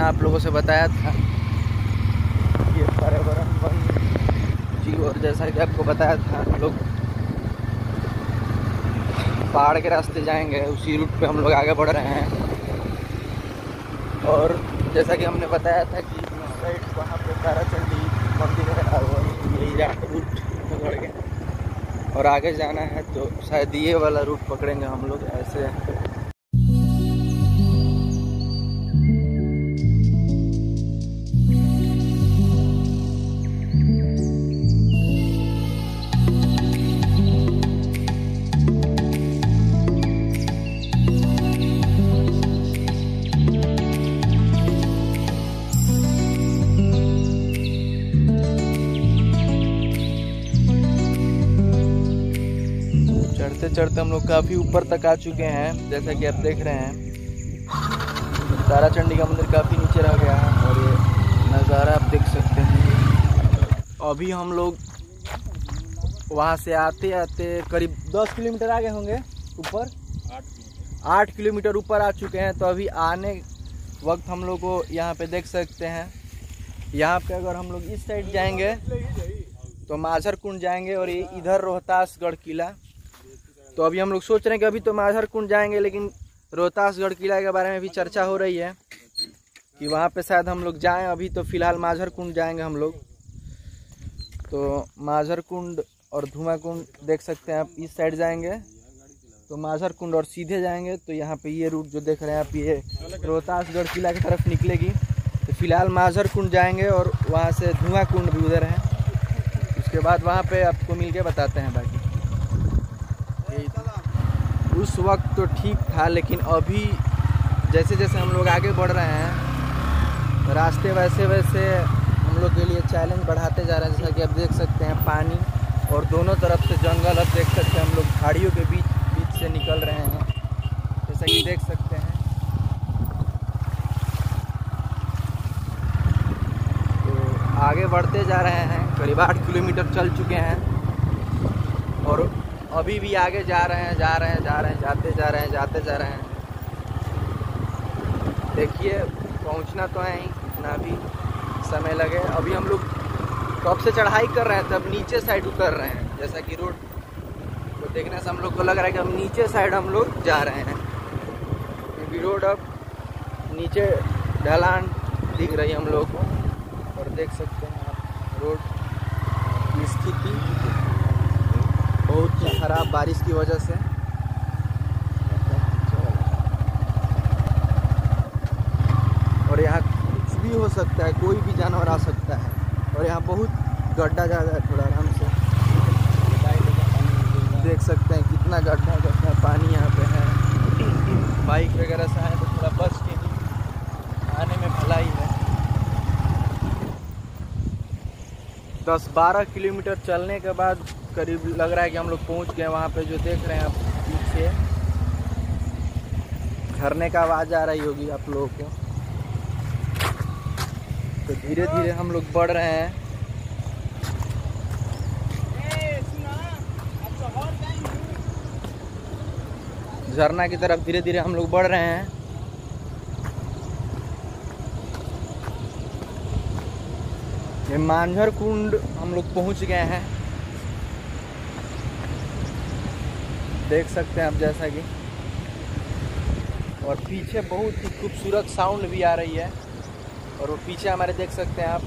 आप लोगों से बताया था, ये पर्यावरण बन जी, और जैसा कि आपको बताया था, हम लोग पहाड़ के रास्ते जाएँगे, उसी रूट पे हम लोग आगे बढ़ रहे हैं। और जैसा कि हमने बताया था कि साइड वहाँ पे ताराचंडी मंदिर है और यही रूट पकड़ के और आगे जाना है तो शायद ये वाला रूट पकड़ेंगे हम लोग ऐसे। चढ़ते चढ़ते हम लोग काफ़ी ऊपर तक आ चुके हैं, जैसा कि आप देख रहे हैं। ताराचंडी का मंदिर काफ़ी नीचे रह गया है और ये नज़ारा आप देख सकते हैं। अभी हम लोग वहाँ से आते आते करीब दस किलोमीटर आगे होंगे ऊपर। आठ किलोमीटर ऊपर आ चुके हैं तो अभी आने वक्त हम लोग को यहाँ पे देख सकते हैं। यहाँ पे अगर हम लोग इस साइड जाएँगे तो माझर कुंड जाएँगे और ये इधर रोहतासगढ़ किला। तो अभी हम लोग सोच रहे हैं कि अभी तो माझर कुंड जाएँगे, लेकिन रोहतासगढ़ किला के बारे में भी चर्चा हो रही है कि वहाँ पे शायद हम लोग जाएँ। अभी तो फ़िलहाल माझर कुंड जाएँगे हम लोग। तो माझर कुंड और धुआँ कुंड देख सकते हैं आप, इस साइड जाएँगे। तो माझर कुंड और सीधे जाएँगे। तो यहाँ पे ये रूट जो देख रहे हैं आप, ये रोहतासगढ़ किला की तरफ़ निकलेगी। तो फ़िलहाल माझर कुंड जाएँगे और वहाँ से धुआँ कुंड भी उधर है। उसके बाद वहाँ पे आपको मिल बताते हैं बाकी। उस वक्त तो ठीक था, लेकिन अभी जैसे जैसे हम लोग आगे बढ़ रहे हैं, रास्ते वैसे वैसे हम लोग के लिए चैलेंज बढ़ाते जा रहे हैं। जैसा कि आप देख सकते हैं, पानी और दोनों तरफ़ से जंगल अब देख सकते हैं हम लोग झाड़ियों के बीच बीच से निकल रहे हैं। जैसा कि देख सकते हैं। तो आगे बढ़ते जा रहे हैं, करीब आठ किलोमीटर चल चुके हैं। और अभी भी आगे जा रहे हैं, जा रहे हैं, जा रहे हैं, जाते जा रहे हैं, जाते जा रहे हैं। देखिए, पहुँचना तो है ही कितना भी समय लगे। अभी हम लोग कब से चढ़ाई कर रहे हैं तब नीचे साइड उतर रहे हैं। जैसा कि रोड को देखने से हम लोग को लग रहा है कि हम नीचे साइड हम लोग जा रहे हैं। क्योंकि रोड अब नीचे ढलान दिख रही है हम लोग को। और देख सकते हैं आप रोड की स्थिति। बहुत ही खराब बारिश की वजह से। और यहाँ कुछ भी हो सकता है, कोई भी जानवर आ सकता है। और यहाँ बहुत गड्ढा ज़्यादा है थोड़ा आराम से। देख सकते हैं कितना गड्ढा गड्ढा पानी यहाँ पे है। बाइक वगैरह से आए तो थोड़ा बस के आने में भलाई है। दस बारह किलोमीटर चलने के बाद करीब लग रहा है कि हम लोग पहुँच गए, वहाँ पे जो देख रहे हैं आप पीछे। झरने का आवाज़ आ रही होगी आप लोगों को। तो धीरे धीरे हम लोग बढ़ रहे हैं। झरना की तरफ़ धीरे धीरे हम लोग बढ़ रहे हैं। ये मांझर कुंड हम लोग पहुँच गए हैं। देख सकते हैं आप जैसा कि। और पीछे बहुत ही खूबसूरत साउंड भी आ रही है। और वो पीछे हमारे देख सकते हैं आप।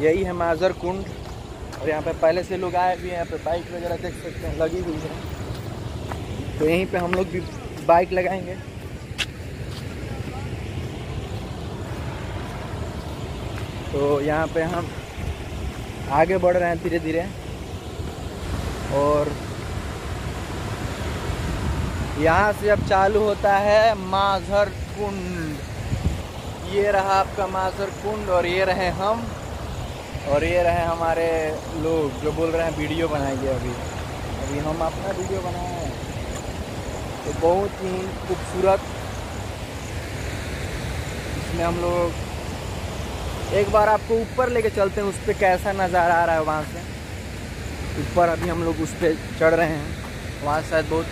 यही है माजर कुंड। और यहाँ पे पहले से लोग आए भी हैं, यहाँ पे बाइक वगैरह देख सकते हैं, लगी हुई है। तो यहीं पे हम लोग भी बाइक लगाएँगे। तो यहाँ पे हम आगे बढ़ रहे हैं धीरे धीरे। और यहाँ से अब चालू होता है माधर कुंड। ये रहा आपका माधर कुंड और ये रहे हम। और ये रहे हमारे लोग जो बोल रहे हैं वीडियो बनाइए अभी। अभी हम अपना वीडियो बनाए हैं। तो बहुत ही खूबसूरत। इसमें हम लोग एक बार आपको ऊपर लेके चलते हैं, उस पर कैसा नज़ारा आ रहा है वहाँ से? ऊपर अभी हम लोग उस पर चढ़ रहे हैं। वहाँ शायद बहुत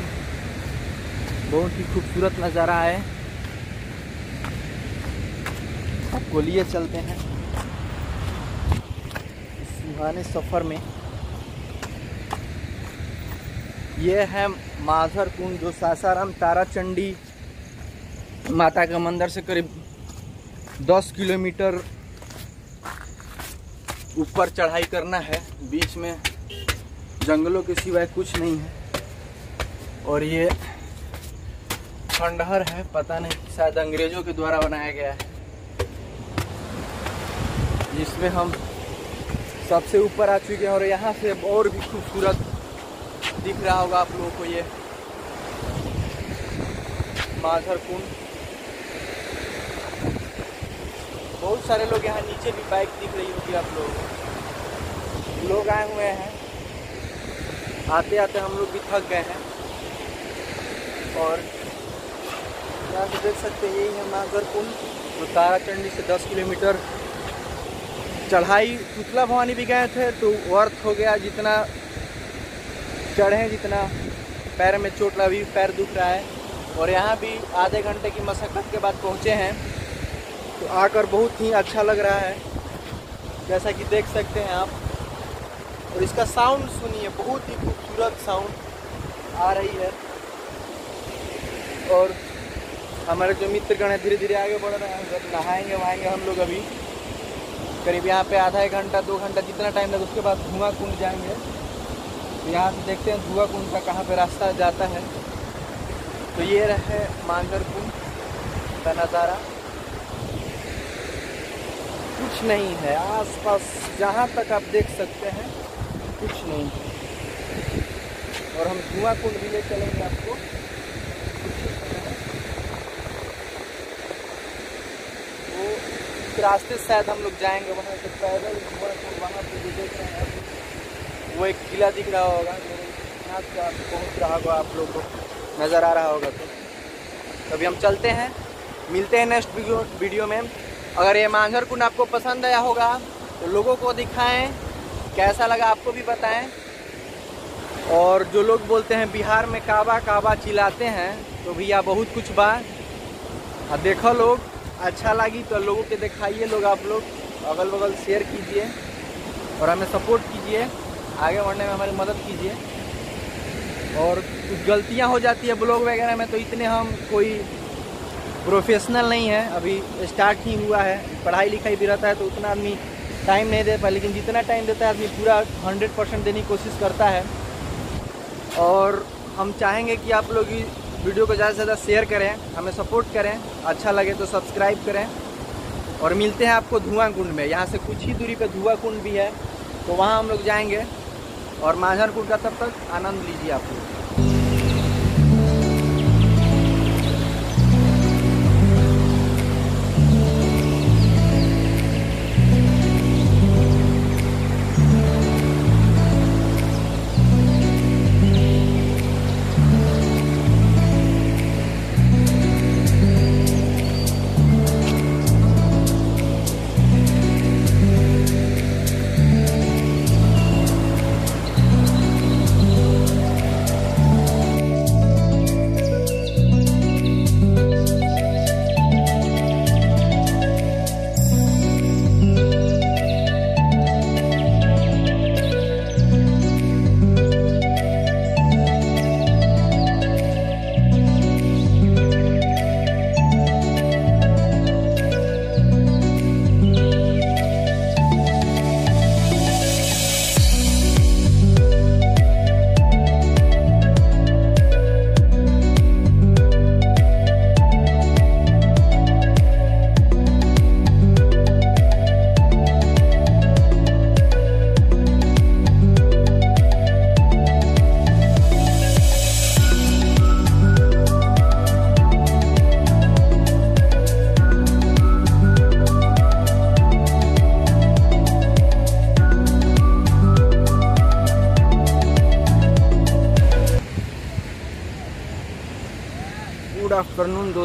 बहुत ही खूबसूरत नज़ारा है। आपको लिए चलते हैं। सुहाने सफ़र में। ये है माधर कुंड, जो सासाराम ताराचंडी माता का मंदिर से करीब 10 किलोमीटर ऊपर चढ़ाई करना है, बीच में जंगलों के सिवाय कुछ नहीं है। और ये खंडहर है, पता नहीं, शायद अंग्रेज़ों के द्वारा बनाया गया है। जिसमें हम सबसे ऊपर आ चुके हैं और यहाँ से और भी खूबसूरत दिख रहा होगा आप लोगों को ये माधर कुंड बहुत सारे लोग यहाँ नीचे भी बाइक दिख रही होगी आप लोगों लोग आए हुए हैं। आते आते हम लोग भी थक गए हैं। और यहाँ से देख सकते हैं, यही है माधर कुंड जो ताराचंडी से 10 किलोमीटर चढ़ाई पुतला भवानी भी गए थे तो वर्थ हो गया जितना चढ़े जितना पैर में चोट लगी, पैर दुख रहा है। और यहाँ भी आधे घंटे की मशक्क़त के बाद पहुँचे हैं। तो आकर बहुत ही अच्छा लग रहा है, जैसा कि देख सकते हैं आप। और इसका साउंड सुनिए, बहुत ही खूबसूरत साउंड आ रही है। और हमारे जो मित्रगण है धीरे धीरे आगे बढ़ रहे हैं जब नहाएँगे, वहाएँगे हम लोग अभी। करीब यहाँ पे आधा एक घंटा, दो घंटा जितना टाइम लगे, उसके बाद धुआँ कुंड जाएँगे। तो यहाँ से देखते हैं धुआँ कुंड का कहाँ पे रास्ता जाता है। तो ये रहे मांगर कुंड का नज़ारा। कुछ नहीं है। आसपास जहाँ तक आप देख सकते हैं, कुछ नहीं है। और हम धुआँ कुंड भी ले चलेंगे आपको। वो इस रास्ते शायद हम लोग जाएँगे, वहाँ से पैदल धुआँ कुंड वहाँ पे भी देख रहे हैं। वो एक किला दिख रहा होगा यहाँ से आप पहुँच रहा होगा आप लोग को, नज़र आ रहा होगा तो। अभी हम चलते हैं। मिलते हैं नेक्स्ट वीडियो वीडियो में अगर ये मांझर कुंड आपको पसंद आया होगा तो लोगों को दिखाएँ, कैसा लगा आपको भी बताएँ। और जो लोग बोलते हैं, बिहार में काबा काबा चिल्लाते हैं तो भैया बहुत कुछ बा और देखो लोग अच्छा लगी तो लोगों के दिखाइए लोग आप लोग अगल बगल शेयर कीजिए, और हमें सपोर्ट कीजिए, आगे बढ़ने में हमारी मदद कीजिए। और कुछ गलतियाँ हो जाती है ब्लॉग वगैरह में तो इतने हम कोई प्रोफेशनल नहीं है, अभी स्टार्ट ही हुआ है। पढ़ाई लिखाई भी रहता है तो उतना आदमी टाइम नहीं दे पाए, लेकिन जितना टाइम देता है, आदमी पूरा हंड्रेड परसेंट देने की कोशिश करता है। और हम चाहेंगे कि आप लोग वीडियो को ज़्यादा से ज़्यादा शेयर करें, हमें सपोर्ट करें अच्छा लगे तो सब्सक्राइब करें। और मिलते हैं आपको धुआँ कुंड में, यहाँ से कुछ ही दूरी पे धुआँ कुंड भी है तो वहाँ हम लोग जाएँगे। और माझर कुंड का तब तक आनंद लीजिए आप लोग।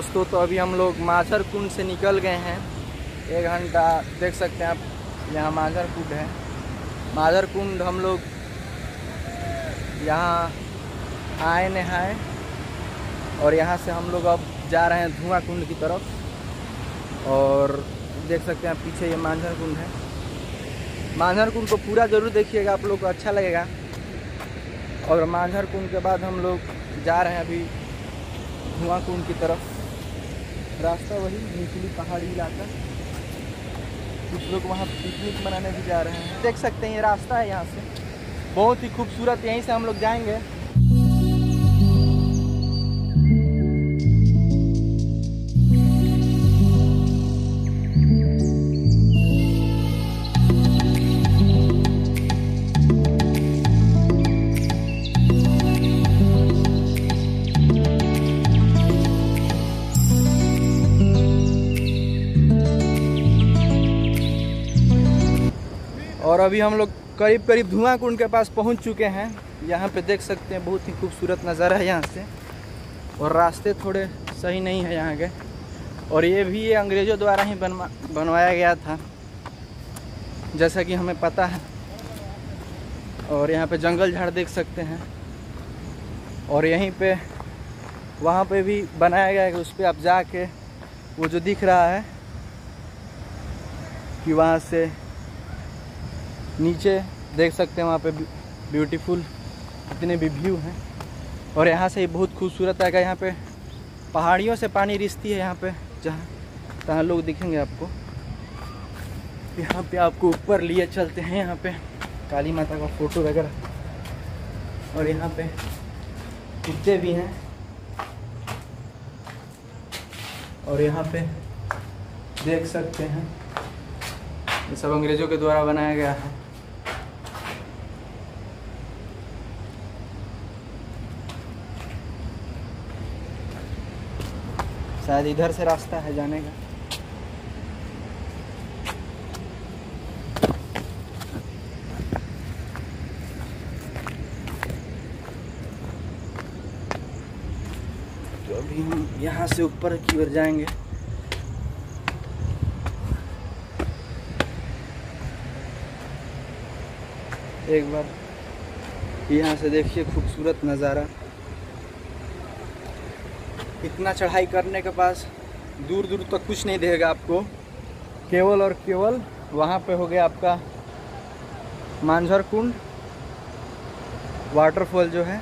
दोस्तों तो अभी हम लोग माछर कुंड से निकल गए हैं। एक घंटा, देख सकते हैं आप, यहाँ माझर कुंड है। माझर कुंड हम लोग यहाँ आए नहाए और यहाँ से हम लोग अब जा रहे हैं धुआँ कुंड की तरफ़। और देख सकते हैं पीछे ये मांझर कुंड है। मांझर कुंड को पूरा ज़रूर देखिएगा, आप लोग को अच्छा लगेगा। और मांझर कुंड के बाद हम लोग जा रहे हैं अभी धुआँ कुंड की तरफ़। रास्ता वही निचली पहाड़ी इलाका। कुछ लोग वहाँ पिकनिक मनाने भी जा रहे हैं। देख सकते हैं ये रास्ता है यहाँ से। बहुत ही खूबसूरत, यहीं से हम लोग जाएँगे। अभी हम लोग करीब करीब धुआँ कुंड के पास पहुँच चुके हैं। यहाँ पे देख सकते हैं, बहुत ही खूबसूरत नज़ारा है यहाँ से। और रास्ते थोड़े सही नहीं है यहाँ के। और ये भी ये अंग्रेज़ों द्वारा ही बनवा, बनवाया गया था। जैसा कि हमें पता है। और यहाँ पे जंगल झाड़ देख सकते हैं। और यहीं पे, वहाँ पे भी बनाया गया है उस पर आप जाके वो जो दिख रहा है, कि वहाँ से नीचे देख सकते हैं वहाँ पे ब्यूटीफुल इतने भी व्यू हैं। और यहाँ से बहुत खूबसूरत आएगा। यहाँ पे पहाड़ियों से पानी रिश्ती है यहाँ पे, जहाँ तहाँ लोग दिखेंगे आपको। यहाँ पे आपको ऊपर लिए चलते हैं। यहाँ पे काली माता का फ़ोटो वगैरह। और यहाँ पे कुत्ते भी हैं। और यहाँ पे देख सकते हैं। ये सब अंग्रेज़ों के द्वारा बनाया गया है। शायद इधर से रास्ता है जाने का। तो अभी हम यहाँ से ऊपर की ओर जाएँगे। एक बार यहाँ से देखिए खूबसूरत नज़ारा। इतना चढ़ाई करने के पास दूर दूर तक कुछ नहीं देगा आपको। केवल और केवल वहाँ पे हो गया आपका मांझर कुंड। वाटरफॉल जो है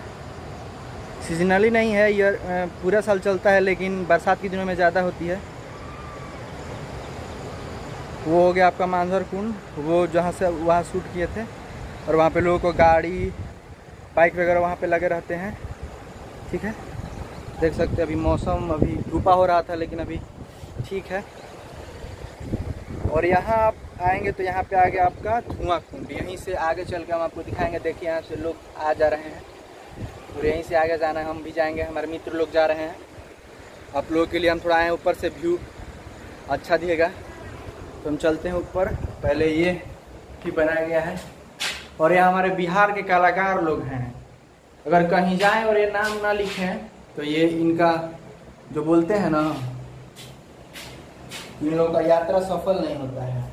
सीजनली नहीं है ईयर पूरा साल चलता है, लेकिन बरसात के दिनों में ज़्यादा होती है। वो हो गया आपका मांझर कुंड, वो जहाँ से, वहाँ शूट किए थे, और वहाँ पे लोगों को गाड़ी, बाइक वगैरह वहाँ पे लगे रहते हैं। ठीक है? देख सकते अभी मौसम, अभी धूपा हो रहा था, लेकिन अभी ठीक है। और यहाँ आप आएँगे तो यहाँ पे आ गया आपका धुआँ कुंड। यहीं से आगे चल के हम आपको दिखाएँगे। देखिए, यहाँ से लोग आ जा रहे हैं। और यहीं से आगे जाना हम भी जाएँगे। हमारे मित्र लोग जा रहे हैं। आप लोगों के लिए हम थोड़ा आए ऊपर से व्यू अच्छा दिएगा तो हम चलते हैं ऊपर। पहले ये भी बनाया गया है। और यहाँ हमारे बिहार के कलाकार लोग हैं। अगर कहीं जाएँ और ये नाम ना लिखें तो ये इनका जो बोलते हैं ना, इन लोगों का यात्रा सफल नहीं होता है।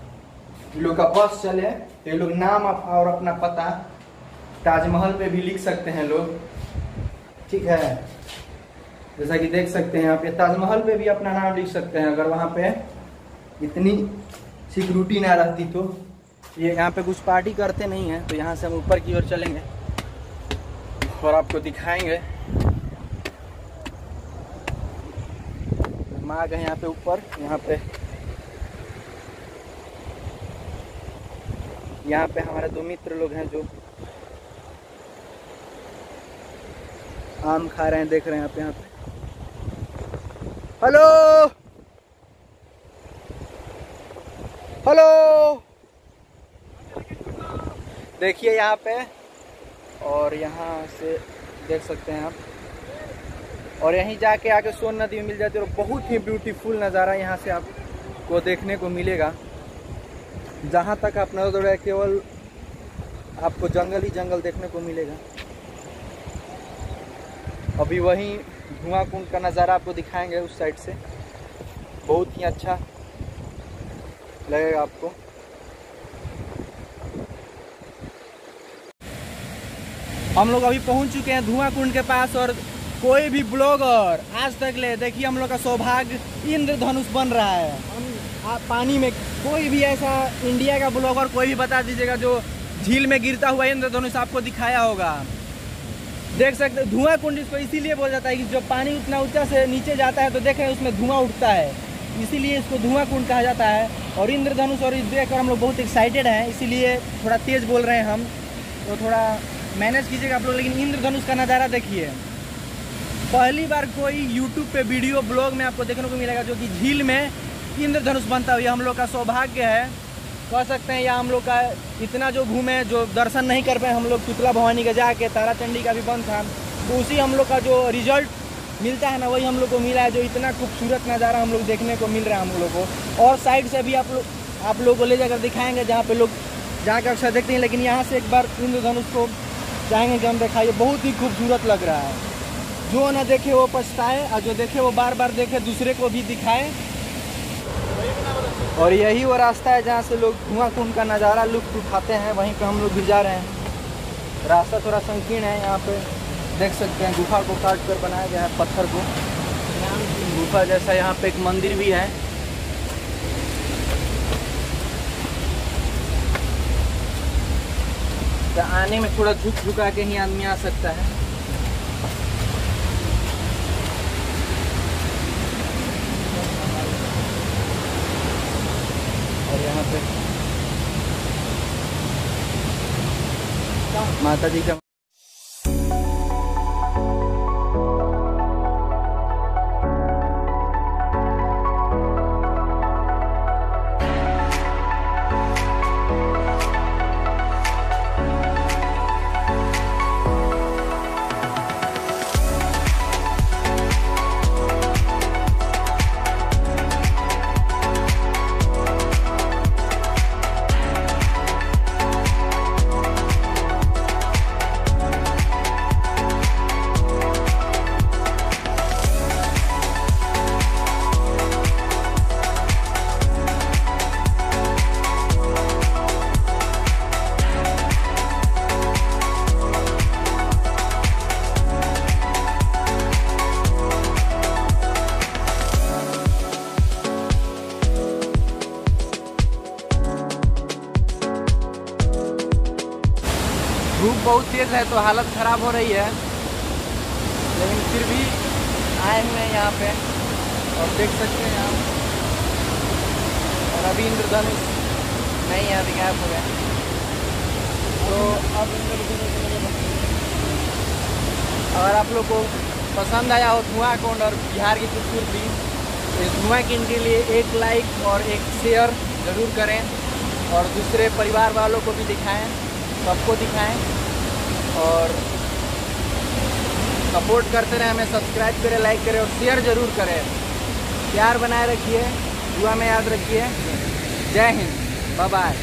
इन लोग का बस चले तो ये लोग नाम और अपना पता ताजमहल पे भी लिख सकते हैं लोग। ठीक है? जैसा कि देख सकते हैं आप, ये ताजमहल पे भी अपना नाम लिख सकते हैं, अगर वहाँ पे इतनी सिक्योरिटी ना रहती तो। ये यहाँ पे कुछ पार्टी करते नहीं हैं तो यहाँ से हम ऊपर की ओर चलेंगे और आपको दिखाएँगे। आ गए यहाँ पे ऊपर, यहाँ पे। यहाँ पे हमारे दो मित्र लोग हैं जो आम खा रहे हैं, देख रहे हैं आप यहाँ पे। हेलो! हेलो! देखिए यहाँ पे और यहाँ से देख सकते हैं आप। और यहीं जाके आके सोन नदी में मिल जाती है और बहुत ही ब्यूटीफुल नज़ारा यहाँ से आपको देखने को मिलेगा। जहाँ तक आप नज़र दौड़े केवल आपको जंगल ही जंगल देखने को मिलेगा। अभी वहीं धुआँ कुंड का नज़ारा आपको दिखाएँगे उस साइड से। बहुत ही अच्छा लगेगा आपको। हम लोग अभी पहुँच चुके हैं धुआँ कुंड के पास और कोई भी ब्लॉगर आज तक ले, देखिए हम लोग का सौभाग्य इंद्रधनुष बन रहा है। हम आप पानी में कोई भी ऐसा इंडिया का ब्लॉगर कोई भी बता दीजिएगा जो झील में गिरता हुआ इंद्रधनुष आपको दिखाया होगा। देख सकते, धुआँ कुंड इसको इसीलिए बोला जाता है कि जब पानी उतना ऊँचा से नीचे जाता है तो देख देखें उसमें धुआँ उठता है। इसीलिए इसको धुआँ कुंड कहा जाता है और इंद्रधनुष और इस देख कर हम लोग बहुत एक्साइटेड हैं, इसीलिए थोड़ा तेज बोल रहे हैं हम। तो थोड़ा मैनेज कीजिएगा आप लोग, लेकिन इंद्रधनुष का नज़ारा देखिए। पहली बार कोई यूट्यूब पे वीडियो, ब्लॉग में आपको देखने को मिलेगा जो कि झील में इंद्रधनुष बनता हुआ हम लोग का सौभाग्य है। कह सकते हैं, या हम लोग का इतना जो घूमे, जो दर्शन नहीं कर पाए, हम लोग तुतला भवानी का जाके, ताराचंडी का भी बंद था। तो उसी हम लोग का जो रिज़ल्ट मिलता है ना, वही हम लोग को मिला है, जो इतना खूबसूरत नज़ारा हम लोग देखने को मिल रहा है हम लोग को। और साइड से भी आप लोग आप लोग को ले जाकर दिखाएँगे, जहाँ पे लोग जाकर अक्सर देखते हैं, लेकिन यहाँ से एक बार इंद्रधनुष को चाहेंगे कि हम दिखाइए बहुत ही खूबसूरत लग रहा है। जो ना देखे वो पछताए, और जो देखे वो बार बार देखे, दूसरे को भी दिखाए। और यही वो रास्ता है जहाँ से लोग धुआँ कुंड का नज़ारा लुत्फ उठाते हैं, वहीं पे हम लोग भी जा रहे हैं। रास्ता थोड़ा संकीर्ण है यहाँ पे। देख सकते हैं, गुफा को काट कर बनाया गया है पत्थर को। गुफा जैसा यहाँ पे एक मंदिर भी है। तो आने में थोड़ा झुक झुका के ही आदमी आ सकता है। पे। माता जी का धूप बहुत तेज है तो हालत ख़राब हो रही है। लेकिन फिर भी आए हुए हैं यहाँ पे, और देख सकते हैं आप। और अभी इंद्रधनुष नहीं यहाँ गायब हो गया। तो अब अगर आप लोग को पसंद आया हो धुआँ कुंड और बिहार की खूबसूरती तो इस धुआँ कुंड के लिए एक लाइक और एक शेयर ज़रूर करें, और दूसरे परिवार वालों को भी दिखाएँ। सबको दिखाएँ और सपोर्ट करते रहें हमें सब्सक्राइब करें लाइक करें और शेयर ज़रूर करें। प्यार बनाए रखिए दुआ में याद रखिए। जय हिंद। बाय बाय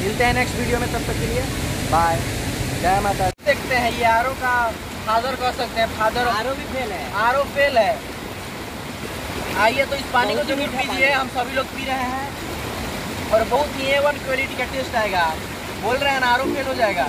मिलते हैं नेक्स्ट वीडियो में तब तक के लिए बाय जय माता देखते हैं ये आर का फादर कह सकते हैं। फादर आरो भी फेल है। आर फेल है। आइए तो इस पानी को ज़रूर पीजिए हम सभी लोग पी रहे हैं। और बहुत ही ए वन क्वालिटी का टेस्ट आएगा। बोल रहे हैं आरोप फेल हो जाएगा।